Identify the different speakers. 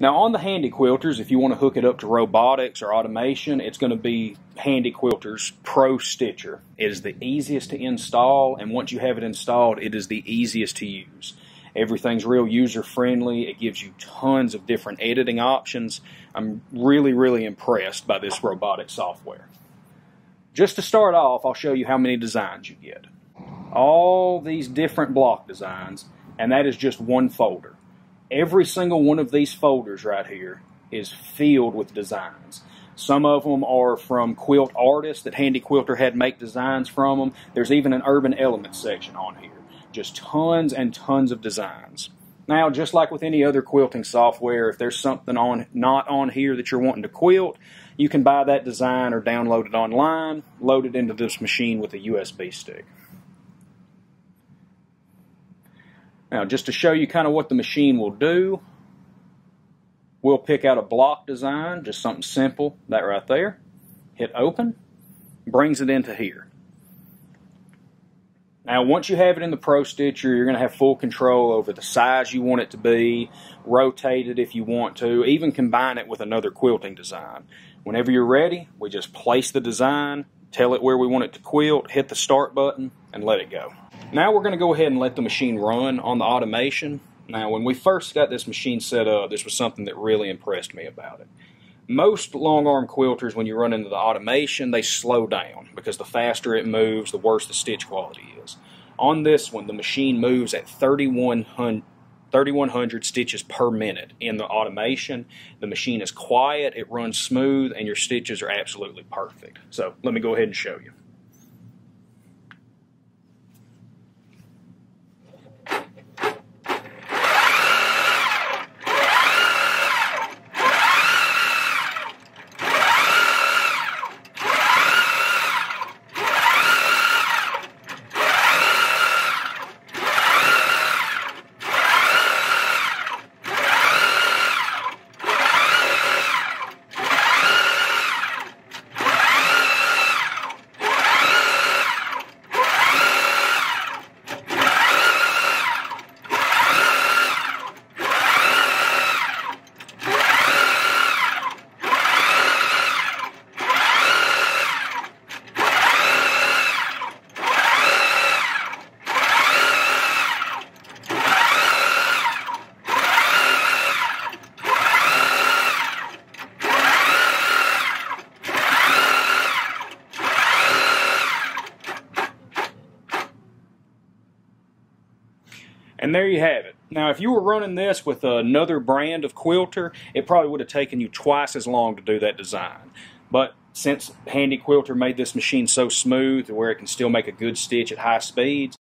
Speaker 1: Now on the Handi Quilters, if you want to hook it up to robotics or automation, it's going to be Handi Quilters Pro Stitcher. It is the easiest to install, and once you have it installed, it is the easiest to use. Everything's real user friendly. It gives you tons of different editing options. I'm really, really impressed by this robotic software. Just to start off, I'll show you how many designs you get. All these different block designs, and that is just one folder. Every single one of these folders right here is filled with designs. Some of them are from quilt artists that Handi Quilter had make designs from them. There's even an urban elements section on here. Just tons and tons of designs. Now, just like with any other quilting software, if there's something on not on here that you're wanting to quilt, you can buy that design or download it online, load it into this machine with a USB stick. Now, just to show you kind of what the machine will do, we'll pick out a block design, just something simple, that right there. Hit open, brings it into here. Now, once you have it in the Pro Stitcher, you're going to have full control over the size you want it to be, rotate it if you want to, even combine it with another quilting design. Whenever you're ready, we just place the design, tell it where we want it to quilt, hit the start button, and let it go. Now we're going to go ahead and let the machine run on the automation. Now when we first got this machine set up, this was something that really impressed me about it. Most long arm quilters, when you run into the automation, they slow down because the faster it moves, the worse the stitch quality is. On this one, the machine moves at 3100, 3100 stitches per minute in the automation. The machine is quiet, it runs smooth, and your stitches are absolutely perfect. So let me go ahead and show you. And there you have it. Now, if you were running this with another brand of quilter, it probably would have taken you twice as long to do that design. But since Handi Quilter made this machine so smooth where it can still make a good stitch at high speeds,